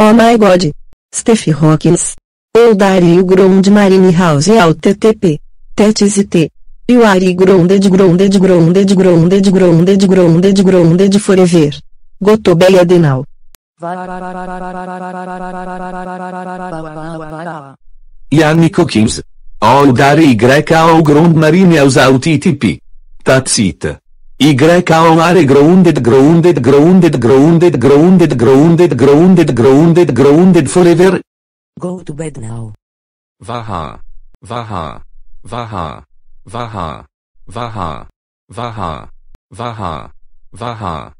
Oh my god. Steph Hawkins. Old are you ground marine house TTP. Tetis T. You are grounded grounded grounded grounded grounded grounded grounded forever. Gotobeia. Yannick Hawkins. Oldare YO Ground Marine House Out TTP. That's it. YO are grounded grounded grounded grounded grounded grounded grounded grounded grounded forever. Go to bed now. Vaha. Vaha. Vaha. Vaha. Vaha. Vaha. Vaha. Vaha.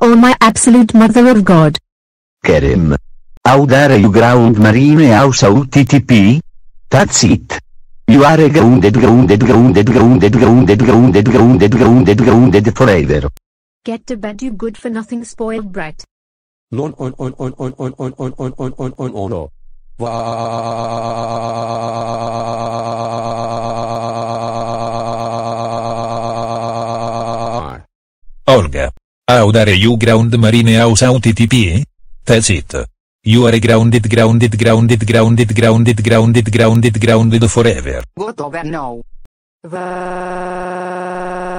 oh my absolute mother of God. Kerem. How dare you ground marine house out TTP? That's it. You are grounded grounded grounded grounded grounded grounded grounded grounded grounded forever. Get to bed you good for nothing spoiled brat. Non on on on on on on on on on on on on on. Va. Olga. How dare you ground marine house out TTP? That's it. You are grounded, grounded, grounded, grounded, grounded, grounded, grounded, grounded forever. What over now. The...